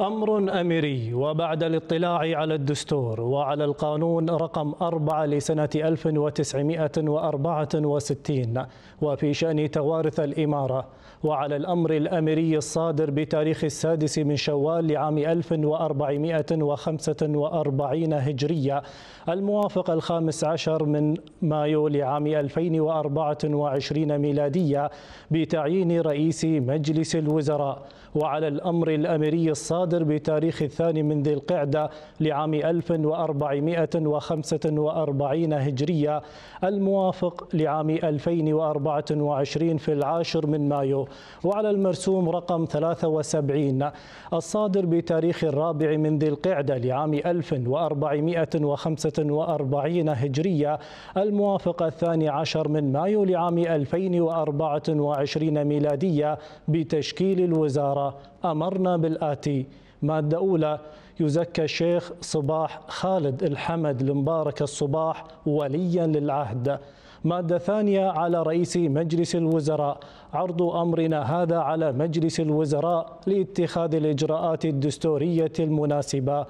أمر أميري وبعد الاطلاع على الدستور وعلى القانون رقم 4 لسنة 1964 وفي شأن توارث الإمارة وعلى الأمر الأميري الصادر بتاريخ السادس من شوال لعام 1445 هجرية الموافق الخامس عشر من مايو لعام 2024 ميلادية بتعيين رئيس مجلس الوزراء وعلى الأمر الأميري الصادر بتاريخ الثاني من ذي القعدة لعام 1445 هجرية الموافق لعام 2024 في العاشر من مايو. وعلى المرسوم رقم 73 الصادر بتاريخ الرابع من ذي القعدة لعام 1445 هجرية الموافق الثاني عشر من مايو لعام 2024 ميلادية بتشكيل الوزارة. أمرنا بالآتي. مادة أولى يزكى الشيخ صباح خالد الحمد المبارك الصباح وليا للعهد. مادة ثانية على رئيس مجلس الوزراء. عرض أمرنا هذا على مجلس الوزراء لاتخاذ الإجراءات الدستورية المناسبة.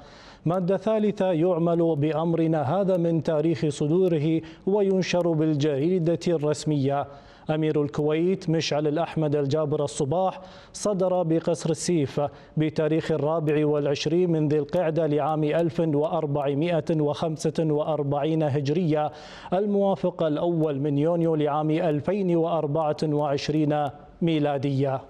مادة ثالثة يعمل بأمرنا هذا من تاريخ صدوره وينشر بالجريدة الرسمية. أمير الكويت مشعل الأحمد الجابر الصباح صدر بقصر السيف بتاريخ الرابع والعشرين من ذي القعدة لعام 1445 هجرية الموافق الأول من يونيو لعام 2024 ميلادية.